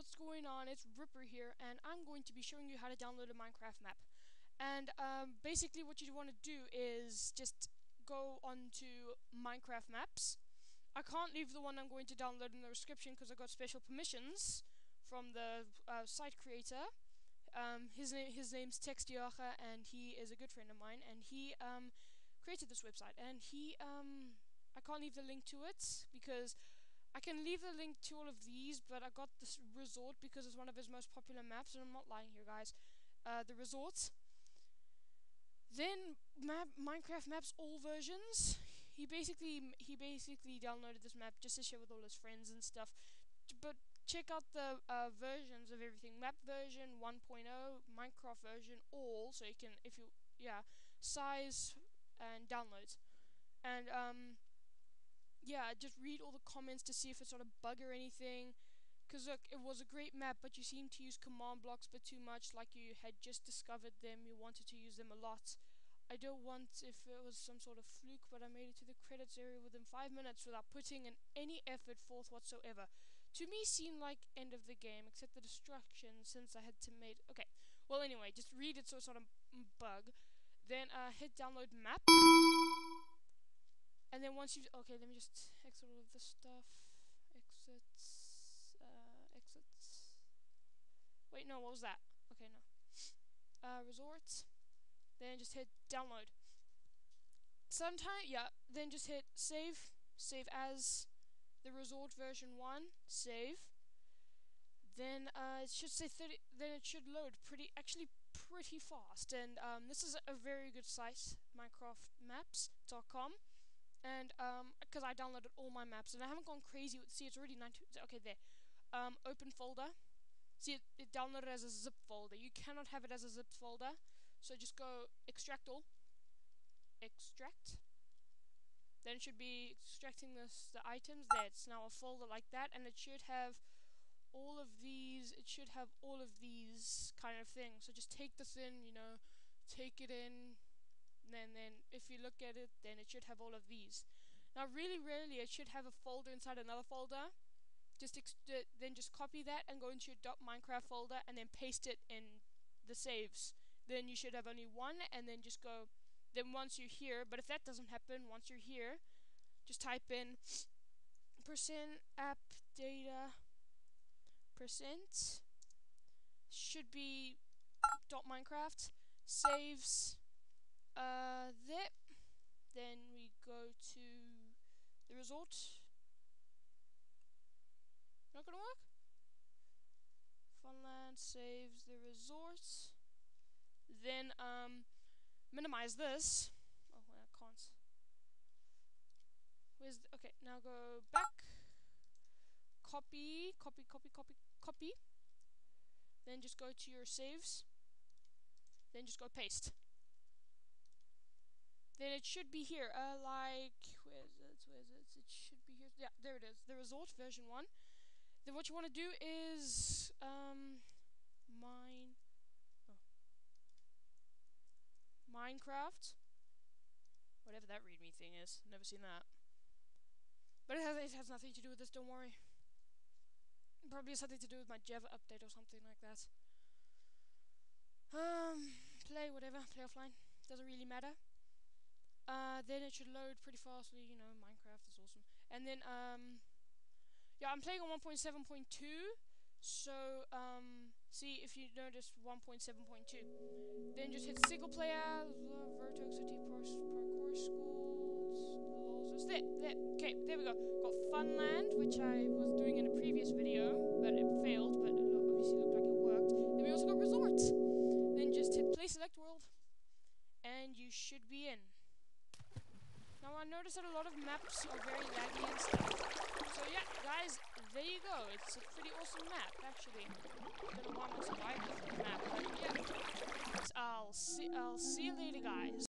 what's going on? It's Ripper here, and I'm going to be showing you how to download a Minecraft map. And um, basically what you want to do is just go onto Minecraft maps. I can't leave the one I'm going to download in the description because I got special permissions from the uh, site creator. Um, his name his name's Tex and he is a good friend of mine, and he um, created this website. And he um, I can't leave the link to it because I can leave a link to all of these, but I got this resort because it's one of his most popular maps, and I'm not lying here, guys. Uh, the resort. Then map Minecraft maps all versions. He basically he basically downloaded this map just to share with all his friends and stuff. But check out the uh, versions of everything. Map version 1.0, Minecraft version all, so you can if you yeah size and downloads. And um yeah, just read all the comments to see if it's not a bug or anything. Because look, it was a great map, but you seemed to use command blocks but too much, like you had just discovered them, you wanted to use them a lot. I don't want if it was some sort of fluke, but I made it to the credits area within 5 minutes without putting in any effort forth whatsoever. To me seemed like end of the game, except the destruction since I had to make... Okay, well anyway, just read it so it's not a bug. Then uh, hit download map. And then once you okay, let me just exit all of this stuff. Exits. Uh, exits. Wait, no, what was that? Okay, no. Uh, resorts. Then just hit download. Sometime, yeah. Then just hit save. Save as the resort version one. Save. Then uh, it should say 30. Then it should load pretty, actually pretty fast. And um, this is a very good site, MinecraftMaps.com and um because I downloaded all my maps and I haven't gone crazy with see it's already 90 okay there. Um open folder. See it, it downloaded as a zip folder. You cannot have it as a zip folder. So just go extract all. Extract. Then it should be extracting this the items. There it's now a folder like that and it should have all of these it should have all of these kind of things. So just take this in you know take it in and then if you look at it then it should have all of these. Now really rarely it should have a folder inside another folder. Just then just copy that and go into your .minecraft folder and then paste it in the saves. Then you should have only one and then just go then once you're here but if that doesn't happen once you're here just type in percent app data percent should be dot .minecraft saves uh, there. Then we go to the resort. Not gonna work? Funland saves the resort. Then, um, minimize this. Oh, I can't. Where's, the, okay, now go back. Copy, copy, copy, copy, copy. Then just go to your saves. Then just go paste then it should be here. Uh, like, where is it? Where is it? It should be here. Yeah, there it is. The result version 1. Then what you want to do is, um, mine, oh, Minecraft, whatever that readme thing is. Never seen that. But it has, it has nothing to do with this, don't worry. Probably has something to do with my Java update or something like that. Um, play whatever, play offline. Doesn't really matter. Uh, then it should load pretty fastly, you know, Minecraft is awesome. And then, um, yeah, I'm playing on 1.7.2, so, um, see if you notice 1.7.2. Then just hit single player, Vertex City Parkour Schools, there, there, okay, there we go. Got Funland, which I was doing in a previous video, but it failed, but it obviously looked like it worked. Then we also got Resorts. Then just hit Play Select World, and you should be in. Now I noticed that a lot of maps are very laggy and stuff. So yeah, guys, there you go. It's a pretty awesome map, actually. I don't know why I'm not surviving the map, but yeah. I'll see I'll see you later guys.